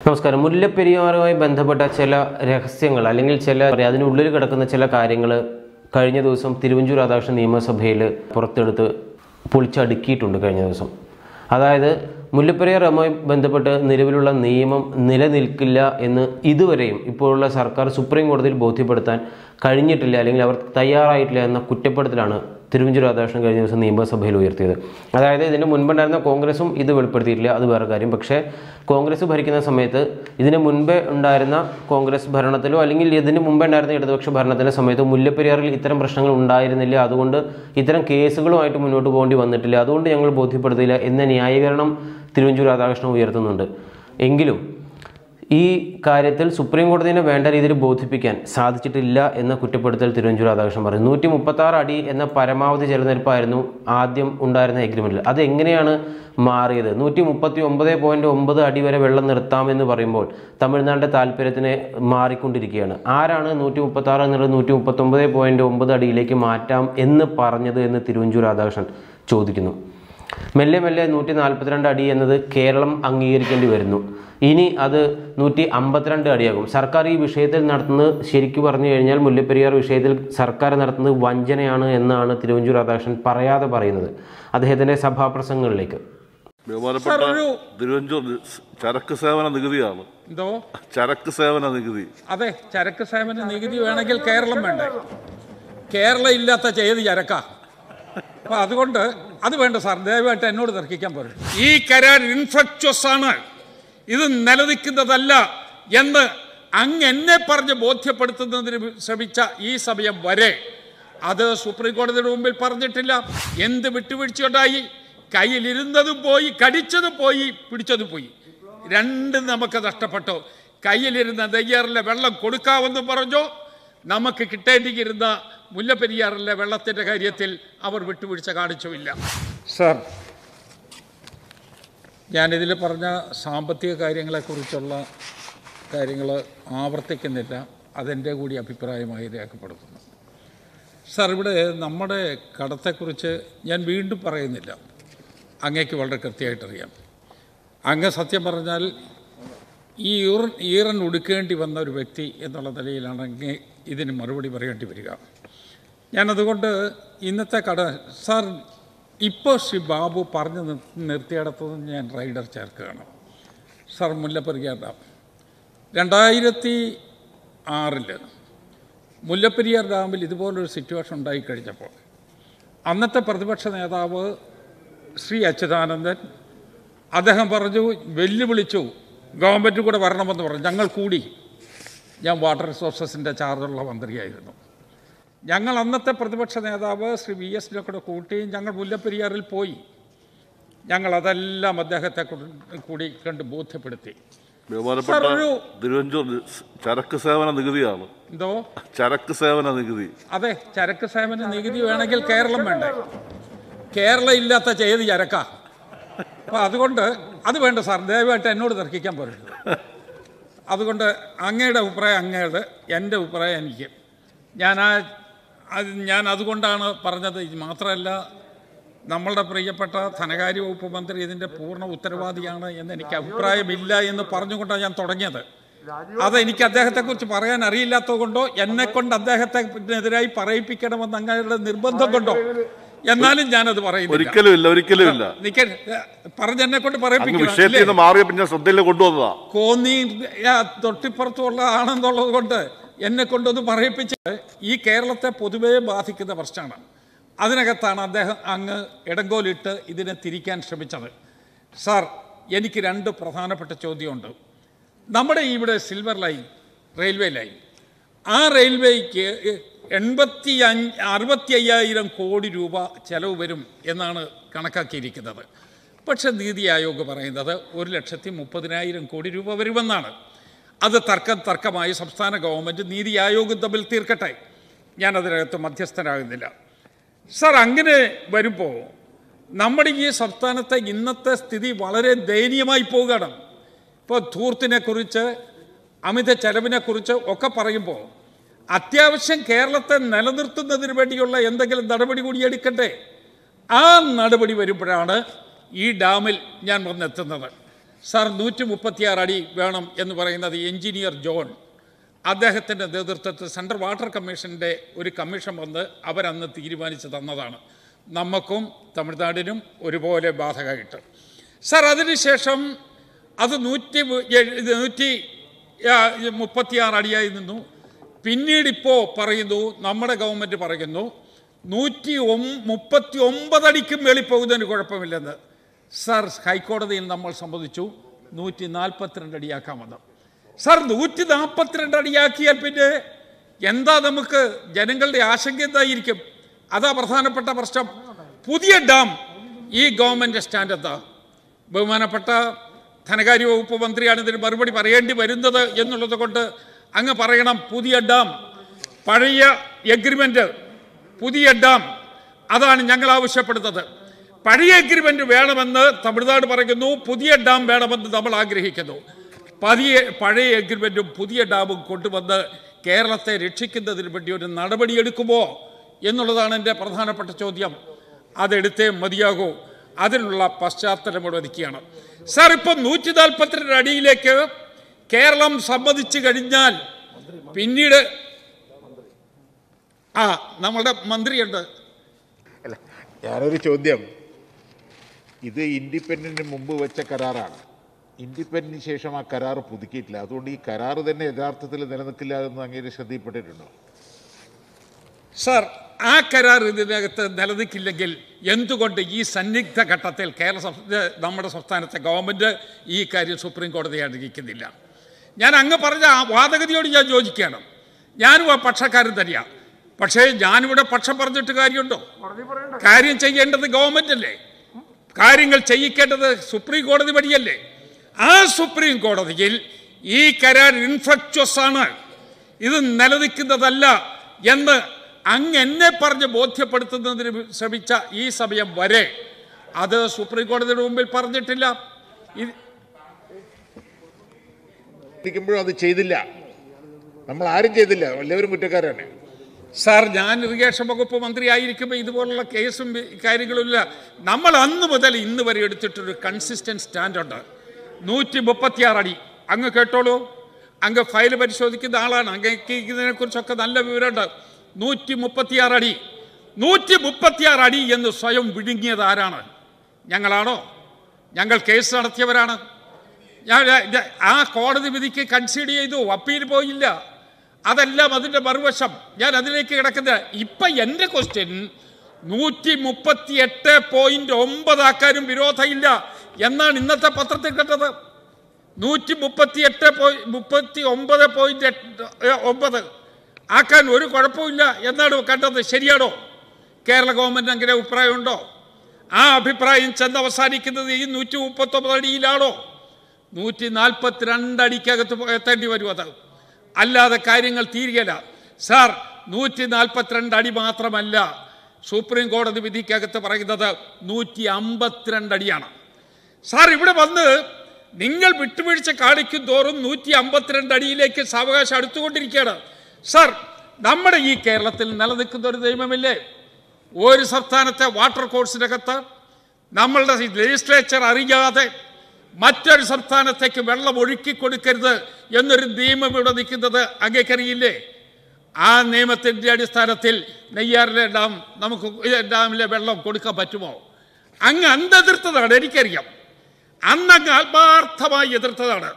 നമസ്കാരം. മുല്ലപ്പെരിയാറുമായി ബന്ധപ്പെട്ട ചില രഹസ്യങ്ങൾ അല്ലെങ്കിൽ ചില അതിനുള്ളിൽ കിടക്കുന്ന ചില കാര്യങ്ങൾ കഴിഞ്ഞ ദിവസം തിരുവഞ്ചൂർ രാധാകൃഷ്ണൻ നിയമസഭയിൽ പുറത്തെടുത്ത് പൊളിച്ചടുക്കിയിട്ടുണ്ട് കഴിഞ്ഞ ദിവസം. അതായത് മുല്ലപ്പെരിയാറുമായി ബന്ധപ്പെട്ട് നിലവിലുള്ള നിയമം നിലനിൽക്കില്ല എന്ന് ഇതുവരെയും ഇപ്പോഴുള്ള സർക്കാർ സുപ്രീം കോടതിയിൽ ബോധ്യപ്പെടുത്താൻ കഴിഞ്ഞിട്ടില്ല അല്ലെങ്കിൽ അവർ തയ്യാറായിട്ടില്ല എന്ന കുറ്റപ്പെടുത്തലാണ് തിരുവഞ്ചൂർ രാധാകൃഷ്ണൻ കഴിഞ്ഞ ദിവസം നിയമസഭയിൽ ഉയർത്തിയത്. അതായത് ഇതിന് മുൻപുണ്ടായിരുന്ന കോൺഗ്രസും ഇത് വെളിപ്പെടുത്തിയിട്ടില്ല അത് വേറെ കാര്യം. പക്ഷേ കോൺഗ്രസ് ഭരിക്കുന്ന സമയത്ത് ഇതിന് മുൻപേ ഉണ്ടായിരുന്ന കോൺഗ്രസ് ഭരണത്തിലോ അല്ലെങ്കിൽ ഇതിന് മുമ്പേ ഉണ്ടായിരുന്ന ഇടതുപക്ഷ ഭരണത്തിന്റെ സമയത്ത് മുല്ലപ്പെരിയാറിൽ ഇത്തരം പ്രശ്നങ്ങൾ ഉണ്ടായിരുന്നില്ല. അതുകൊണ്ട് ഇത്തരം കേസുകളുമായിട്ട് മുന്നോട്ട് പോകേണ്ടി വന്നിട്ടില്ല. അതുകൊണ്ട് ഞങ്ങൾ ബോധ്യപ്പെടുത്തിയില്ല എന്ന ന്യായീകരണം തിരുവഞ്ചൂർ രാധാകൃഷ്ണൻ ഉയർത്തുന്നുണ്ട്. എങ്കിലും ഈ കാര്യത്തിൽ സുപ്രീം കോടതിനെ വേണ്ട രീതിയിൽ ബോധിപ്പിക്കാൻ സാധിച്ചിട്ടില്ല എന്ന കുറ്റപ്പെടുത്തൽ തിരുവഞ്ചൂർ രാധാകൃഷ്ണൻ പറഞ്ഞു. നൂറ്റി മുപ്പത്താറ് അടി എന്ന പരമാവധി ജലനിരപ്പായിരുന്നു ആദ്യം ഉണ്ടായിരുന്ന എഗ്രിമെന്റിൽ അത് എങ്ങനെയാണ് മാറിയത്? നൂറ്റി മുപ്പത്തി ഒമ്പത് പോയിന്റ് ഒമ്പത് അടി വരെ വെള്ളം നിർത്താമെന്ന് പറയുമ്പോൾ തമിഴ്നാടിന്റെ താല്പര്യത്തിന് മാറിക്കൊണ്ടിരിക്കുകയാണ്. ആരാണ് നൂറ്റി മുപ്പത്താറ് എന്നുള്ളത് നൂറ്റി മുപ്പത്തൊമ്പത് പോയിന്റ് ഒമ്പത് അടിയിലേക്ക് മാറ്റാം എന്ന് പറഞ്ഞത് എന്ന് തിരുവഞ്ചൂർ രാധാകൃഷ്ണൻ ചോദിക്കുന്നു. മെല്ലെ മെല്ലെ നൂറ്റി നാൽപ്പത്തിരണ്ട് അടി എന്നത് കേരളം അംഗീകരിക്കേണ്ടി വരുന്നു. ഇനി അത് നൂറ്റി അമ്പത്തിരണ്ട് അടിയാകും. സർക്കാർ ഈ വിഷയത്തിൽ നടത്തുന്നത് ശരിക്കു പറഞ്ഞു കഴിഞ്ഞാൽ മുല്ലപ്പെരിയാർ വിഷയത്തിൽ സർക്കാർ നടത്തുന്നത് വഞ്ചനയാണ് എന്നാണ് തിരുവഞ്ചൂർ രാധാകൃഷ്ണൻ പറയാതെ പറയുന്നത്. അദ്ദേഹത്തിന്റെ സഭാപ്രസംഗങ്ങളിലേക്ക്. ബഹുമാനപ്പെട്ട തിരുവഞ്ചൂർ ചരക്ക് സേവന നികുതിയാണ്. എന്തോ? ചരക്ക് സേവന നികുതി. അതെ ചരക്ക് സേവന നികുതി വേണമെങ്കിൽ കേരളം വേണ്ടേ? കേരളം ഇല്ലാത്ത ചെയ്ത് ചരക്കാ. അപ്പൊ അതുകൊണ്ട് അത് വേണ്ട സാർ ദയവായിട്ട് എന്നോട് തർക്കിക്കാൻ പറയും ഈ കരാർ ഇൻഫ്രക്ച്വസ് ആണ്. ഇത് നിലനിൽക്കുന്നതല്ല എന്ന് അങ്ങ് എന്നെ പറഞ്ഞ് ബോധ്യപ്പെടുത്തുന്നതിന് ശ്രമിച്ച ഈ സമയം വരെ അത് സുപ്രീം കോടതിയുടെ മുമ്പിൽ പറഞ്ഞിട്ടില്ല. എന്ത് വിട്ടുവീഴ്ചയുണ്ടായി? കയ്യിലിരുന്നതും പോയി കടിച്ചതും പോയി പിടിച്ചതും പോയി. രണ്ടും നമുക്ക് നഷ്ടപ്പെട്ടു. കയ്യിലിരുന്ന നെയ്യാറിലെ വെള്ളം കൊടുക്കാമെന്ന് പറഞ്ഞോ നമുക്ക് കിട്ടേണ്ടിയിരുന്ന മുല്ലപ്പെരിയാറിലെ വെള്ളത്തിന്റെ കാര്യത്തിൽ അവർ വിട്ടുവീഴ്ച കാണിച്ചുമില്ല. സർ. ഞാനിതിൽ പറഞ്ഞ സാമ്പത്തിക കാര്യങ്ങളെക്കുറിച്ചുള്ള കാര്യങ്ങൾ ആവർത്തിക്കുന്നില്ല. അതെന്റെ കൂടി അഭിപ്രായമായി രേഖപ്പെടുത്തുന്നു. സാർ ഇവിടെ നമ്മുടെ കടത്തെക്കുറിച്ച് ഞാൻ വീണ്ടും പറയുന്നില്ല. അങ്ങേക്ക് വളരെ കൃത്യമായിട്ടറിയാം. അങ്ങ് സത്യം പറഞ്ഞാൽ ഈ ഈറൻ ഉടുക്കേണ്ടി വന്ന ഒരു വ്യക്തി എന്നുള്ള നിലയിലാണ് അങ്ങ് ഇതിന് മറുപടി പറയേണ്ടി വരിക. ഞാനതുകൊണ്ട് ഇന്നത്തെ കട സാർ ഇപ്പോൾ ശ്രീ ബാബു പറഞ്ഞു നിർ നിർത്തിയിടത്തുനിന്ന് ഞാൻ റൈഡർ ചേർക്കുകയാണ്. സാർ മുല്ലപ്പെരിയാർ ഡാം രണ്ടായിരത്തി ആറിൽ മുല്ലപ്പെരിയാർ ഡാമിൽ ഇതുപോലൊരു സിറ്റുവേഷൻ ഉണ്ടായിക്കഴിഞ്ഞപ്പോൾ അന്നത്തെ പ്രതിപക്ഷ നേതാവ് ശ്രീ അച്യുതാനന്ദൻ അദ്ദേഹം പറഞ്ഞു വെല്ലുവിളിച്ചു ഗവൺമെന്റ് കൂടെ വരണമെന്ന് പറഞ്ഞു ഞങ്ങൾ കൂടി. ഞാൻ വാട്ടർ റിസോഴ്സസിന്റെ ചാർജുള്ള മന്ത്രിയായിരുന്നു. ഞങ്ങൾ അന്നത്തെ പ്രതിപക്ഷ നേതാവ് ശ്രീ വി എസിനെ കൂടെ കൂട്ടി ഞങ്ങൾ മുല്ലപ്പെരിയാറിൽ പോയി. ഞങ്ങൾ അതെല്ലാം അദ്ദേഹത്തെ കൂടി- കണ്ട് ബോധ്യപ്പെടുത്തി. ബഹുമാനപ്പെട്ട തിരുവഞ്ചൂർ ചരക്ക് സേവന നികുതിയാണ്. എന്തോ? ചരക്ക് സേവന നികുതി. അതെ ചരക്ക് സേവന നികുതി വേണമെങ്കിൽ കേരളം വേണ്ടേ? കേരളം ഇല്ലാത്ത ചെയ്ത് ചരക്കാ. അപ്പൊ അതുകൊണ്ട് അത് വേണ്ട സാർ ദയവായിട്ട് എന്നോട് തർക്കിക്കാൻ പോരുത്. അതുകൊണ്ട് അങ്ങയുടെ അഭിപ്രായം അങ്ങയുടെ എന്റെ അഭിപ്രായം എനിക്ക്. ഞാൻ ആ അത് ഞാൻ അതുകൊണ്ടാണ് പറഞ്ഞത്. മാത്രമല്ല നമ്മളുടെ പ്രിയപ്പെട്ട ധനകാര്യ വകുപ്പ് മന്ത്രി ഇതിന്റെ പൂർണ ഉത്തരവാദിയാണ് എന്ന് എനിക്ക് അഭിപ്രായമില്ല എന്ന് പറഞ്ഞുകൊണ്ടാണ് ഞാൻ തുടങ്ങിയത്. അത് എനിക്ക് അദ്ദേഹത്തെക്കുറിച്ച് പറയാൻ അറിയില്ലാത്തത് കൊണ്ടോ എന്നെ കൊണ്ട് അദ്ദേഹത്തിനെതിരായി പറയിപ്പിക്കണമെന്ന് അങ്ങയുടെ നിർബന്ധം കൊണ്ടോ എന്നാലും ഞാനത് പറയുന്നു ഒരിക്കലും ഇല്ല ഒരിക്കലും ഇല്ല. പറഞ്ഞ എന്നെ കൊണ്ട് ശ്രദ്ധയിൽ കൊണ്ടുവന്നതാ. കോന്നി തൊട്ടിപ്പുറത്തുള്ള ആണെന്നുള്ളത് കൊണ്ട് എന്നെ കൊണ്ടൊന്ന് പറയിപ്പിച്ച് ഈ കേരളത്തെ പൊതുവേ ബാധിക്കുന്ന പ്രശ്നമാണ്. അതിനകത്താണ് അദ്ദേഹം അങ്ങ് ഇടങ്കോലിട്ട് ഇതിനെ തിരിക്കാൻ ശ്രമിച്ചത്. സാർ എനിക്ക് രണ്ട് പ്രധാനപ്പെട്ട ചോദ്യമുണ്ട്. നമ്മുടെ ഇവിടെ സിൽവർ ലൈൻ റെയിൽവേ ലൈൻ ആ റെയിൽവേക്ക് എൺപത്തി അഞ്ച് അറുപത്തി അയ്യായിരം കോടി രൂപ ചെലവ് വരും എന്നാണ് കണക്കാക്കിയിരിക്കുന്നത്. പക്ഷേ നീതി ആയോഗ് പറയുന്നത് ഒരു ലക്ഷത്തി മുപ്പതിനായിരം കോടി രൂപ വരുമെന്നാണ്. അത് തർക്കം തർക്കമായി സംസ്ഥാന ഗവൺമെന്റ് നീതി ആയോഗം തമ്മിൽ തീർക്കട്ടെ. ഞാൻ അതിനകത്ത് മധ്യസ്ഥനാകുന്നില്ല. സാർ അങ്ങനെ വരുമ്പോൾ നമ്മുടെ ഈ സംസ്ഥാനത്തെ ഇന്നത്തെ സ്ഥിതി വളരെ ദയനീയമായി പോവുകയാണ്. ഇപ്പോൾ ധൂർത്തിനെക്കുറിച്ച് അമിത ചെലവിനെക്കുറിച്ച് ഒക്കെ പറയുമ്പോൾ അത്യാവശ്യം കേരളത്തെ നിലനിർത്തുന്നതിന് വേണ്ടിയുള്ള എന്തെങ്കിലും നടപടി കൂടി എടുക്കട്ടെ ആ നടപടി വരുമ്പോഴാണ് ഈ ഡാമിൽ ഞാൻ വന്നെത്തുന്നത്. സാർ നൂറ്റി മുപ്പത്തിയാറ് അടി വേണം എന്ന് പറയുന്നത് എഞ്ചിനീയർ ജോൺ. അദ്ദേഹത്തിന്റെ നേതൃത്വത്തിൽ സെൻട്രൽ വാട്ടർ കമ്മീഷന്റെ ഒരു കമ്മീഷൻ വന്ന് അവരന്ന് തീരുമാനിച്ച് തന്നതാണ്. നമുക്കും തമിഴ്നാടിനും ഒരുപോലെ ബാധകമായിട്ട്. സാർ അതിനുശേഷം അത് നൂറ്റി നൂറ്റി മുപ്പത്തിയാറ് അടിയായി നിന്നു. പിന്നീട് ഇപ്പോൾ പറയുന്നു നമ്മുടെ ഗവൺമെന്റ് പറയുന്നു നൂറ്റി ഒം മുപ്പത്തി ഒമ്പതടിക്കും മേളിൽ പോകുന്നതിന് കുഴപ്പമില്ലെന്ന്. സാർ ഹൈക്കോടതിയിൽ നമ്മൾ സമ്മതിച്ചു നൂറ്റി നാൽപ്പത്തിരണ്ട് അടിയാക്കാമെന്ന് സാർ നൂറ്റി നാൽപ്പത്തിരണ്ട് അടിയാക്കിയാൽ പിന്നെ എന്താ നമുക്ക് ജനങ്ങളുടെ ആശങ്ക എന്തായിരിക്കും? അതാ പ്രധാനപ്പെട്ട പ്രശ്നം. പുതിയ ഡാം ഈ ഗവൺമെന്റ് സ്റ്റാൻഡ് ബഹുമാനപ്പെട്ട ധനകാര്യ വകുപ്പ് മന്ത്രിയാണ് ഇതിന് മറുപടി പറയേണ്ടി വരുന്നത് എന്നുള്ളത് കൊണ്ട് അങ്ങ് പറയണം പുതിയ ഡാം പഴയ എഗ്രിമെന്റ് പുതിയ ഡാം അതാണ് ഞങ്ങൾ ആവശ്യപ്പെടുന്നത്. പഴയ എഗ്രിമെന്റ് വേണമെന്ന് തമിഴ്നാട് പറയുന്നു. പുതിയ ഡാം വേണമെന്ന് നമ്മൾ ആഗ്രഹിക്കുന്നു. പതിയ പഴയ എഗ്രിമെന്റും പുതിയ ഡാമും കൊണ്ടുവന്ന് കേരളത്തെ രക്ഷിക്കുന്നതിന് വേണ്ടി ഒരു നടപടിയെടുക്കുമോ എന്നുള്ളതാണ് എന്റെ പ്രധാനപ്പെട്ട ചോദ്യം. അതെടുത്തേ മതിയാകൂ. അതിനുള്ള പശ്ചാത്തലം ഇവിടെ ഒരുക്കുകയാണ് സാർ ഇപ്പം നൂറ്റി നാൽപ്പത്തിരണ്ട് അടിയിലേക്ക് കേരളം സമ്മതിച്ചു കഴിഞ്ഞാൽ പിന്നീട് ആ നമ്മളുടെ മന്ത്രിയുണ്ട്. അല്ല ഞാനൊരു ചോദ്യം. ഇത് ഇൻഡിപെൻഡന്റിന് മുമ്പ് വെച്ച കരാറാണ്. ഇൻഡിപെൻഡന്റിന് ശേഷം ആ കരാർ പുതുക്കിയിട്ടില്ല. അതുകൊണ്ട് ഈ കരാർ തന്നെ യഥാർത്ഥത്തിൽ നിലനിൽക്കില്ല എന്ന് അങ്ങേര് ശ്രദ്ധയിൽപ്പെട്ടിട്ടുണ്ടോ? സർ ആ കരാർ ഇതിനകത്ത് നിലനിൽക്കില്ലെങ്കിൽ എന്തുകൊണ്ട് ഈ സന്നിഗ്ധ ഘട്ടത്തിൽ കേരള സംസ്ഥാന നമ്മുടെ സംസ്ഥാനത്തെ ഗവൺമെന്റ് ഈ കാര്യം സുപ്രീം കോടതിയെ അറിയിക്കുന്നില്ല ഞാൻ അങ്ങ് പറഞ്ഞ ആ വാദഗതിയോട് ഞാൻ യോജിക്കണം ഞാനും ആ പക്ഷക്കാരൻ തന്നെയാണ് പക്ഷേ ഞാനിവിടെ പക്ഷം പറഞ്ഞിട്ട് കാര്യമുണ്ടോ? കാര്യം ചെയ്യേണ്ടത് ഗവൺമെന്റ് അല്ലേ കാര്യങ്ങൾ ചെയ്യിക്കേണ്ടത് സുപ്രീം കോടതി വഴിയല്ലേ? ആ സുപ്രീം കോടതിയിൽ ഈ കരാർ ഇൻഫ്ലക്ച്വസ് ആണ്. ഇത് നിലനിൽക്കുന്നതല്ല എന്ന് അങ്ങ് എന്നെ പറഞ്ഞ് ബോധ്യപ്പെടുത്തുന്നതിന് ശ്രമിച്ച ഈ സമയം വരെ അത് സുപ്രീം കോടതിയുടെ മുമ്പിൽ പറഞ്ഞിട്ടില്ല. ഇരിക്കുമ്പോഴും അത് ചെയ്തില്ല. നമ്മൾ ആരും ചെയ്തില്ല. എല്ലാവരും കുറ്റക്കാരാണ്. സാർ ഞാൻ ഇറിഗേഷൻ വകുപ്പ് മന്ത്രിയായിരിക്കുമ്പോൾ ഇതുപോലുള്ള കേസും കാര്യങ്ങളുമില്ല. നമ്മൾ അന്ന് മുതൽ ഇന്ന് വരെ എടുത്തിട്ടൊരു കൺസിസ്റ്റന്റ് സ്റ്റാൻഡുണ്ട് നൂറ്റി മുപ്പത്തിയാറ് അടി. അങ്ങ് കേട്ടോളൂ. അങ്ങ് ഫയൽ പരിശോധിക്കുന്ന ആളാണ്. അങ്ങക്ക് ഇതിനെക്കുറിച്ചൊക്കെ നല്ല വിവരമുണ്ട്. നൂറ്റി മുപ്പത്തിയാറ് അടി. നൂറ്റി മുപ്പത്തിയാറ് അടി എന്ന് സ്വയം വിഴുങ്ങിയത് ആരാണ്? ഞങ്ങളാണോ? ഞങ്ങൾ കേസ് നടത്തിയവരാണ്. ഞാൻ- ആ കോടതി വിധിക്ക് കൺസീഡ് ചെയ്തു. അപ്പീൽ പോയില്ല. അതെല്ലാം അതിന്റെ മറുവശം. ഞാൻ അതിലേക്ക് കിടക്കുന്നത് ഇപ്പം എന്റെ ക്വസ്റ്റ്യൻ നൂറ്റി മുപ്പത്തി എട്ട് പോയിന്റ് ഒമ്പതാക്കാനും വിരോധമില്ല എന്നാണ് ഇന്നത്തെ പത്രത്തിൽ കണ്ടത് നൂറ്റി മുപ്പത്തി എട്ട് പോയി മുപ്പത്തി ഒമ്പത് പോയിന്റ് എട്ട് ഒമ്പത്. ആക്കാൻ ഒരു കുഴപ്പമില്ല എന്നാണ് കണ്ടത്. ശരിയാണോ? കേരള ഗവൺമെന്റ് അങ്ങനെ അഭിപ്രായമുണ്ടോ? ആ അഭിപ്രായം ചെന്ന് അവസാനിക്കുന്നത് ഈ നൂറ്റി മുപ്പത്തൊമ്പത് അടിയിലാണോ? നൂറ്റി നാൽപ്പത്തിരണ്ട് അടിക്കകത്ത് എത്തേണ്ടി വരും അത്. അല്ലാതെ കാര്യങ്ങൾ തീരുകയില്ല. സാർ നൂറ്റി നാൽപ്പത്തിരണ്ട് അടി മാത്രമല്ല സുപ്രീം കോടതി വിധിക്കകത്ത് പറയുന്നത് നൂറ്റി അമ്പത്തിരണ്ട് അടിയാണ്. സാർ ഇവിടെ വന്ന് നിങ്ങൾ വിട്ടുവീഴ്ച കാണിക്കും തോറും നൂറ്റി അമ്പത്തിരണ്ട് അടിയിലേക്ക് സാവകാശം അടുത്തുകൊണ്ടിരിക്കുകയാണ്. സാർ നമ്മുടെ ഈ കേരളത്തിൽ നിലനിൽക്കുന്ന ഒരു നിയമമില്ലേ? ഒരു സംസ്ഥാനത്തെ വാട്ടർ കോഴ്സിനകത്ത് നമ്മളുടെ ലെജിസ്ലേച്ചർ അറിയാതെ മറ്റൊരു സംസ്ഥാനത്തേക്ക് വെള്ളം ഒഴുക്കി കൊടുക്കരുത് എന്നൊരു നിയമം ഇവിടെ നിൽക്കുന്നത് അങ്ങേക്കറിയില്ലേ? ആ നിയമത്തിന്റെ അടിസ്ഥാനത്തിൽ നെയ്യാറിലെ ഡാം നമുക്ക് ഡാമിലെ വെള്ളം കൊടുക്കാൻ പറ്റുമോ? അങ്ങ് അന്തെതിർത്തതാണ് എനിക്കറിയാം. അന്നങ്ങ് ആത്മാർത്ഥമായി എതിർത്തതാണ്.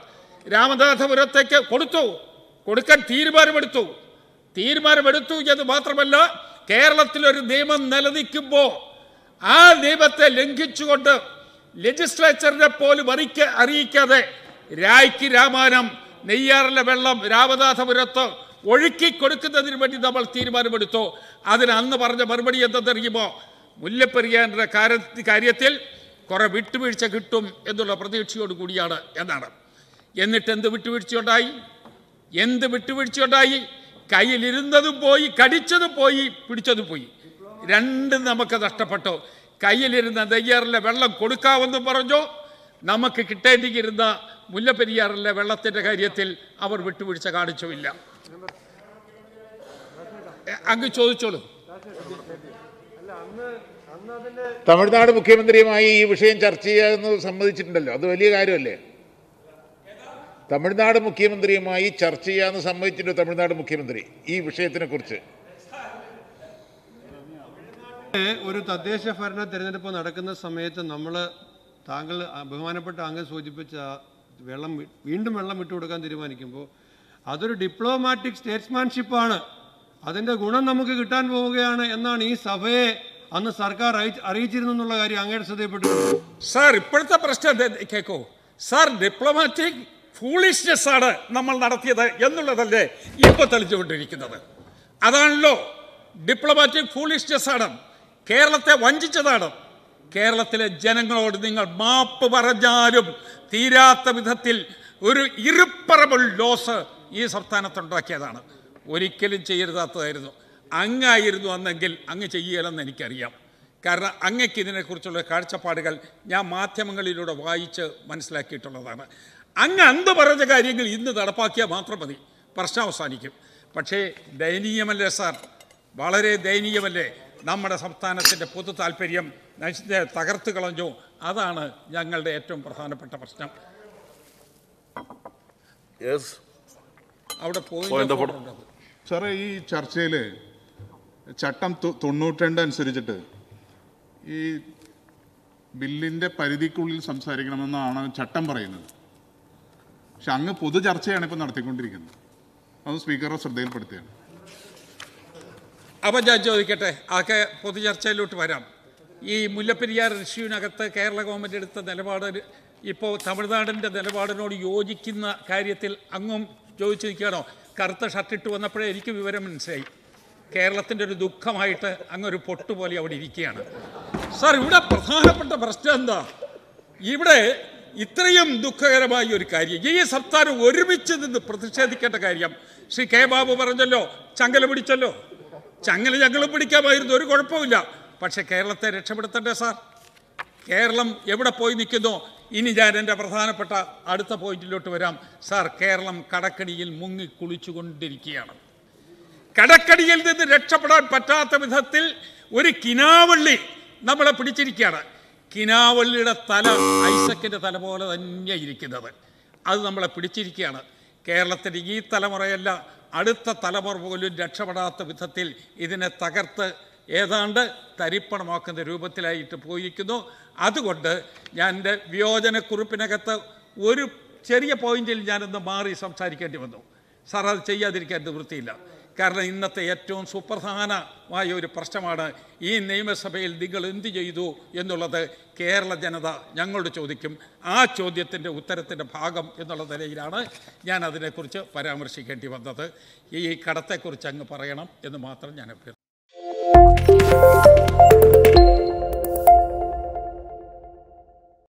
രാമനാഥപുരത്തേക്ക് കൊടുത്തു. കൊടുക്കാൻ തീരുമാനമെടുത്തു. തീരുമാനമെടുത്തു എന്ന് മാത്രമല്ല കേരളത്തിലൊരു നിയമം നിലനിൽക്കുമ്പോൾ ആ നിയമത്തെ ലംഘിച്ചുകൊണ്ട് ലെജിസ്ലേച്ചറിനെ പോലും അറിയിക്ക അറിയിക്കാതെ രായ്ക്ക് രാമാനം നെയ്യാറിലെ വെള്ളം രാമനാഥപുരത്ത് ഒഴുക്കി കൊടുക്കുന്നതിന് വേണ്ടി നമ്മൾ തീരുമാനമെടുത്തു. അതിന് അന്ന് പറഞ്ഞ മറുപടി എന്തെന്നറിയുമോ? മുല്ലപ്പെരിയാറിന്റെ കാര്യ- കാര്യത്തിൽ കുറെ വിട്ടുവീഴ്ച കിട്ടും എന്നുള്ള പ്രതീക്ഷയോട് കൂടിയാണ് എന്നാണ്. എന്നിട്ട് എന്ത് വിട്ടുവീഴ്ചയുണ്ടായി? എന്ത് വിട്ടുവീഴ്ചയുണ്ടായി? കയ്യിലിരുന്നതും പോയി കടിച്ചതും പോയി പിടിച്ചതും പോയി. രണ്ടും നമുക്ക് നഷ്ടപ്പെട്ടു. കയ്യിലിരുന്ന നെയ്യാറിലെ വെള്ളം കൊടുക്കാമെന്നും പറഞ്ഞു. നമുക്ക് കിട്ടേണ്ടിയിരുന്ന മുല്ലപ്പെരിയാറിലെ വെള്ളത്തിന്റെ കാര്യത്തിൽ അവർ വിട്ടുവീഴ്ച കാണിച്ചുമില്ല. അങ്ങ് ചോദിച്ചോളൂ. തമിഴ്നാട് മുഖ്യമന്ത്രിയുമായി ഈ വിഷയം ചർച്ച ചെയ്യാമെന്ന് സമ്മതിച്ചിട്ടുണ്ടല്ലോ. അത് വലിയ കാര്യമല്ലേ? തമിഴ്നാട് മുഖ്യമന്ത്രിയുമായി ചർച്ച ചെയ്യാമെന്ന് സമ്മതിച്ചിട്ടുണ്ട് തമിഴ്നാട് മുഖ്യമന്ത്രി ഈ വിഷയത്തിനെ കുറിച്ച് ഒരു തദ്ദേശ ഭരണ തിരഞ്ഞെടുപ്പ് നടക്കുന്ന സമയത്ത് നമ്മൾ താങ്കൾ ബഹുമാനപ്പെട്ട അങ്ങ് സൂചിപ്പിച്ച വെള്ളം വീണ്ടും വെള്ളം വിട്ടുകൊടുക്കാൻ തീരുമാനിക്കുമ്പോൾ അതൊരു ഡിപ്ലോമാറ്റിക് സ്റ്റേറ്റ്സ്മാൻഷിപ്പാണ് അതിന്റെ ഗുണം നമുക്ക് കിട്ടാൻ പോവുകയാണ് എന്നാണ് ഈ സഭയെ അന്ന് സർക്കാർ അറിയി- അറിയിച്ചിരുന്നു എന്നുള്ള കാര്യം അങ്ങയുടെ ശ്രദ്ധയപ്പെട്ടു സാർ ഇപ്പോഴത്തെ പ്രശ്നം കേക്കോ. സാർ ഡിപ്ലോമാറ്റിക് ഫൂളിഷ്നെസ് ആണ് നമ്മൾ നടത്തിയത് എന്നുള്ളതല്ലേ ഇപ്പൊ തെളിച്ചുകൊണ്ടിരിക്കുന്നത്. അതാണല്ലോ ഡിപ്ലോമാറ്റിക് ഫൂളിഷ്നെസ് ആണ്. കേരളത്തെ വഞ്ചിച്ചതാണ്. കേരളത്തിലെ ജനങ്ങളോട് നിങ്ങൾ മാപ്പ് പറഞ്ഞാലും തീരാത്ത വിധത്തിൽ ഒരു ഇറിപ്പറബിൾ ലോസ് ഈ സംസ്ഥാനത്തുണ്ടാക്കിയതാണ്. ഒരിക്കലും ചെയ്യരുതാത്തതായിരുന്നു. അങ്ങായിരുന്നു അന്നെങ്കിൽ അങ്ങ് ചെയ്യുകയില്ലെന്ന് എനിക്കറിയാം. കാരണം അങ്ങയ്ക്ക് ഇതിനെക്കുറിച്ചുള്ള കാഴ്ചപ്പാടുകൾ ഞാൻ മാധ്യമങ്ങളിലൂടെ വായിച്ച് മനസ്സിലാക്കിയിട്ടുള്ളതാണ്. അങ്ങ് അന്ന് പറഞ്ഞ കാര്യങ്ങൾ ഇന്ന് നടപ്പാക്കിയാൽ മാത്രം മതി. പ്രശ്നം അവസാനിക്കും. പക്ഷേ ദയനീയമല്ലേ സാർ? വളരെ ദയനീയമല്ലേ? നമ്മുടെ സംസ്ഥാനത്തിന്റെ പൊതു താല്പര്യം തകർത്ത് കളഞ്ഞു. അതാണ് ഞങ്ങളുടെ ഏറ്റവും പ്രധാനപ്പെട്ട പ്രശ്നം. അവിടെ പോയി സാറേ ഈ ചർച്ചയിൽ ചട്ടം തൊണ്ണൂറ്റിരണ്ട് അനുസരിച്ചിട്ട് ഈ ബില്ലിന്റെ പരിധിക്കുള്ളിൽ സംസാരിക്കണമെന്നാണ് ചട്ടം പറയുന്നത്. പക്ഷെ അങ്ങ് പൊതു ചർച്ചയാണ് ഇപ്പോൾ നടത്തിക്കൊണ്ടിരിക്കുന്നത്. അത് സ്പീക്കറുടെ ശ്രദ്ധയിൽപ്പെടുത്തുകയാണ് അപ്പം ഞാൻ ചോദിക്കട്ടെ അതൊക്കെ പൊതുചർച്ചയിലോട്ട് വരാം. ഈ മുല്ലപ്പെരിയാർ ഇഷ്യൂവിനകത്ത് കേരള ഗവൺമെന്റ് എടുത്ത നിലപാട് ഇപ്പോൾ തമിഴ്നാടിന്റെ നിലപാടിനോട് യോജിക്കുന്ന കാര്യത്തിൽ അങ്ങും ചോദിച്ചു നിൽക്കുകയാണോ കറുത്ത ഷർട്ടിട്ട് വന്നപ്പോഴേ എനിക്ക് വിവരം മനസ്സിലായി. കേരളത്തിന്റെ ഒരു ദുഃഖമായിട്ട് അങ്ങൊരു പൊട്ട് പോലെ അവിടെ ഇരിക്കുകയാണ്. സാർ ഇവിടെ പ്രധാനപ്പെട്ട പ്രശ്നം എന്താ? ഇവിടെ ഇത്രയും ദുഃഖകരമായ ഒരു കാര്യം ഈ സർക്കാർ ഒരുമിച്ച് നിന്ന് പ്രതിഷേധിക്കേണ്ട കാര്യം ശ്രീ കെ ബാബു പറഞ്ഞല്ലോ ചങ്കല പിടിച്ചല്ലോ. ചങ്ങല ഞങ്ങൾ പിടിക്കാമായിരുന്നു ഒരു കുഴപ്പമില്ല പക്ഷേ കേരളത്തെ രക്ഷപ്പെടുത്തണ്ടേ സാർ? കേരളം എവിടെ പോയി നിൽക്കുന്നു? ഇനി ഞാൻ എന്റെ പ്രധാനപ്പെട്ട അടുത്ത പോയിന്റിലോട്ട് വരാം. സാർ കേരളം കടക്കടിയിൽ മുങ്ങി കുളിച്ചുകൊണ്ടിരിക്കുകയാണ്. കടക്കടിയിൽ നിന്ന് രക്ഷപ്പെടാൻ പറ്റാത്ത വിധത്തിൽ ഒരു കിനാവള്ളി നമ്മളെ പിടിച്ചിരിക്കുകയാണ്. കിനാവള്ളിയുടെ തല ഐസക്കിന്റെ തല പോലെ തന്നെ ഇരിക്കുന്നത്. അത് നമ്മളെ പിടിച്ചിരിക്കുകയാണ്. കേരളത്തിന്റെ ഈ തലമുറയല്ല അടുത്ത തലമുറ പോലും രക്ഷപ്പെടാത്ത വിധത്തിൽ ഇതിനെ തകർത്ത് ഏതാണ്ട് തരിപ്പണമാക്കുന്ന രൂപത്തിലായിട്ട് പോയിരിക്കുന്നു. അതുകൊണ്ട് ഞാൻ എന്റെ വിയോജനക്കുറിപ്പിനകത്ത് ഒരു ചെറിയ പോയിന്റിൽ ഞാനൊന്ന് മാറി സംസാരിക്കേണ്ടി വന്നു. സാർ അത് ചെയ്യാതിരിക്കാൻ നിവൃത്തിയില്ല കാരണം ഇന്നത്തെ ഏറ്റവും സുപ്രധാനമായ ഒരു പ്രശ്നമാണ് ഈ നിയമസഭയിൽ നിങ്ങൾ എന്ത് ചെയ്തു എന്നുള്ളത് കേരള ജനത ഞങ്ങളോട് ചോദിക്കും. ആ ചോദ്യത്തിന്റെ ഉത്തരത്തിന്റെ ഭാഗം എന്നുള്ള നിലയിലാണ് ഞാൻ അതിനെക്കുറിച്ച് പരാമർശിക്കേണ്ടി വന്നത്. ഈ കടത്തെക്കുറിച്ച് അങ്ങ് പറയണം എന്ന് മാത്രം ഞാൻ അഭ്യർത്ഥിക്കുന്നു.